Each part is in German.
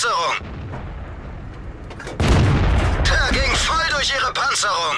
Panzerung. Da ging voll durch ihre Panzerung.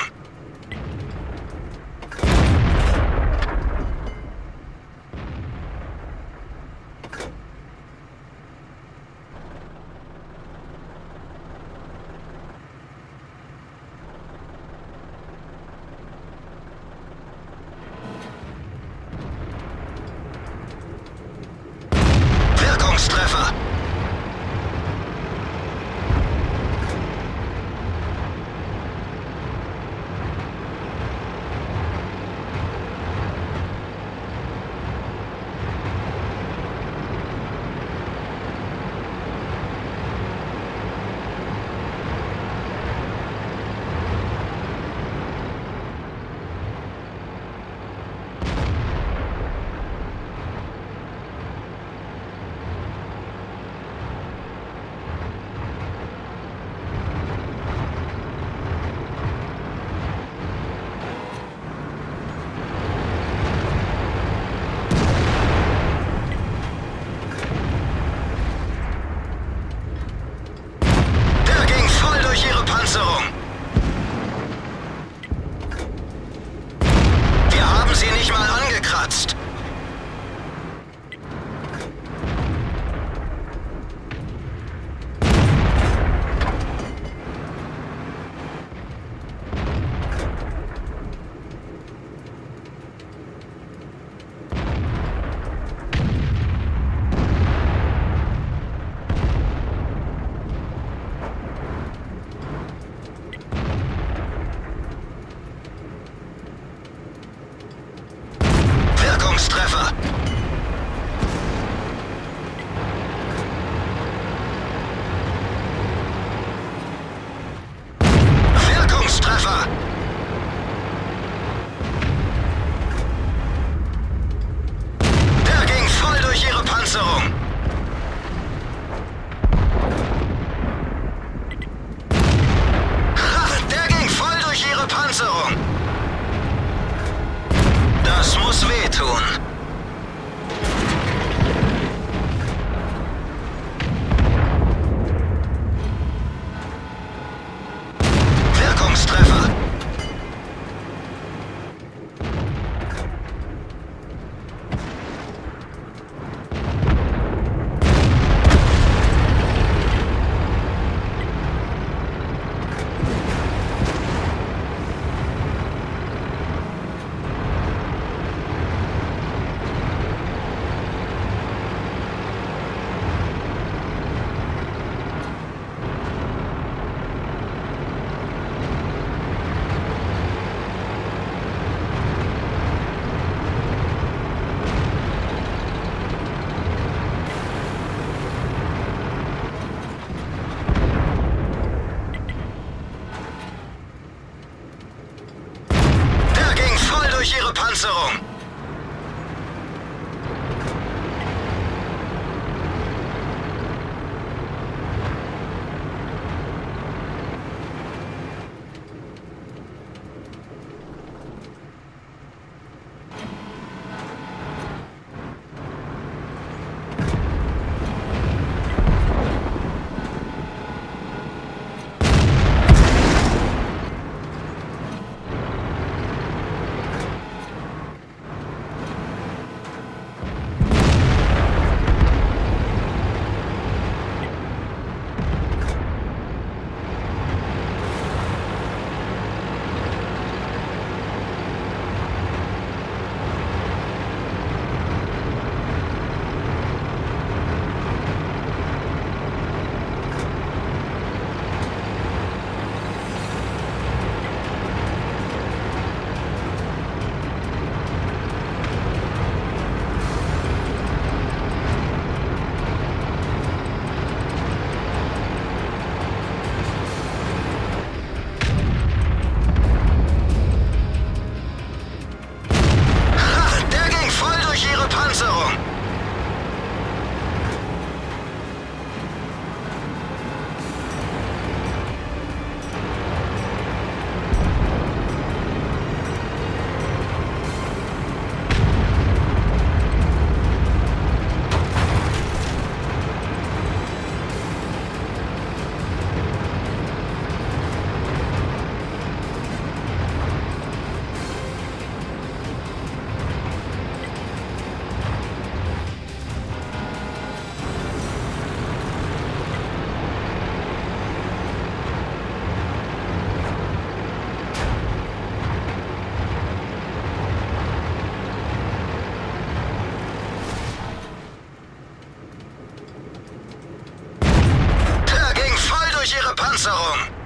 ihre Panzerung!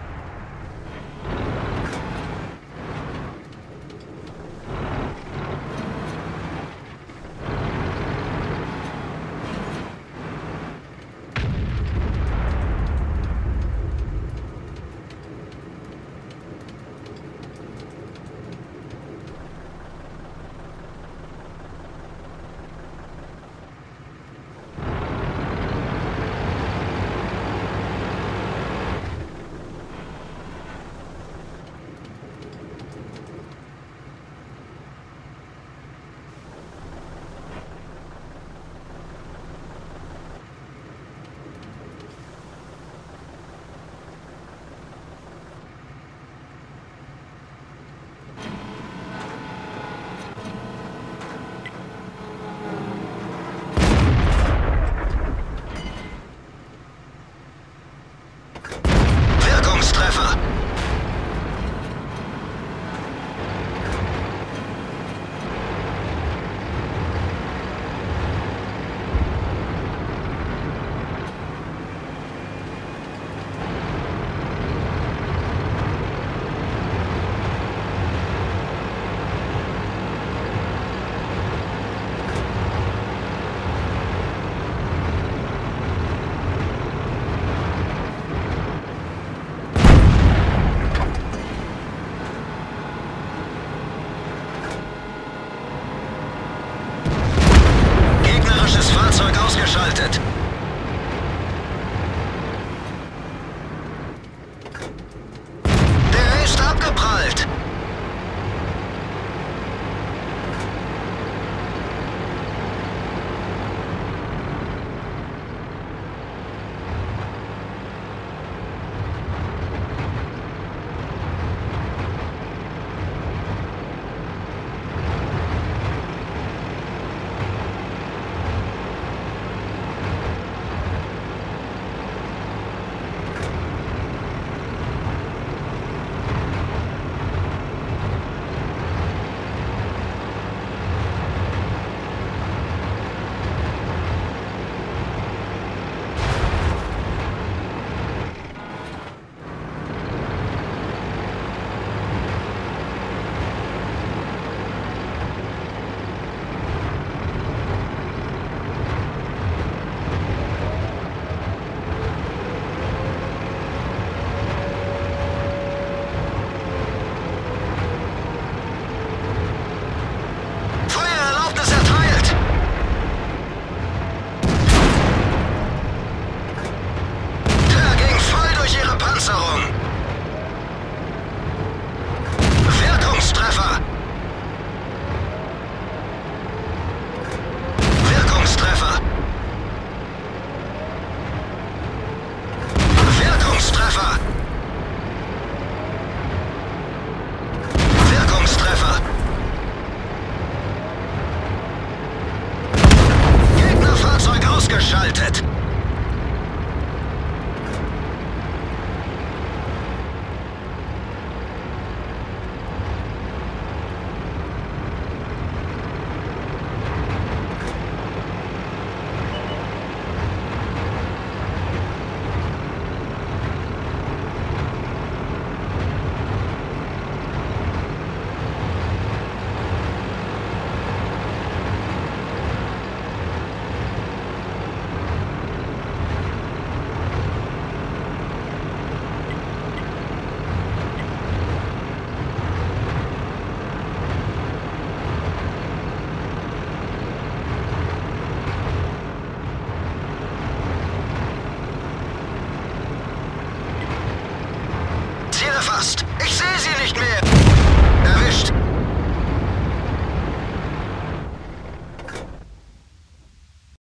ausgeschaltet.